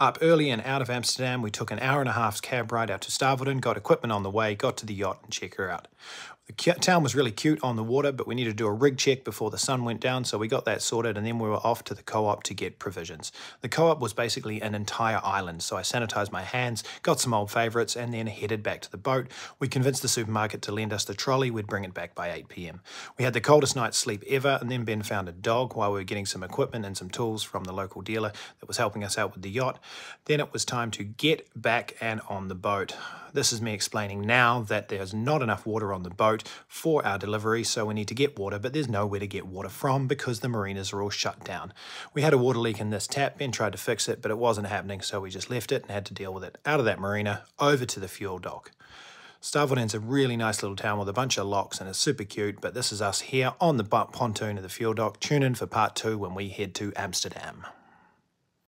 Up early and out of Amsterdam, we took an hour and a half's cab ride out to Stavoren, got equipment on the way, got to the yacht and check her out. The town was really cute on the water, but we needed to do a rig check before the sun went down, so we got that sorted, and then we were off to the co-op to get provisions. The co-op was basically an entire island, so I sanitized my hands, got some old favourites, and then headed back to the boat. We convinced the supermarket to lend us the trolley, we'd bring it back by 8 p.m. We had the coldest night's sleep ever, and then Ben found a dog while we were getting some equipment and some tools from the local dealer that was helping us out with the yacht. Then it was time to get back and on the boat. This is me explaining now that there's not enough water on the boat for our delivery, so we need to get water, but there's nowhere to get water from because the marinas are all shut down. We had a water leak in this tap, Ben tried to fix it, but it wasn't happening, so we just left it and had to deal with it out of that marina over to the fuel dock. Stavoren's a really nice little town with a bunch of locks and it's super cute, but this is us here on the pontoon of the fuel dock. Tune in for part two when we head to Amsterdam.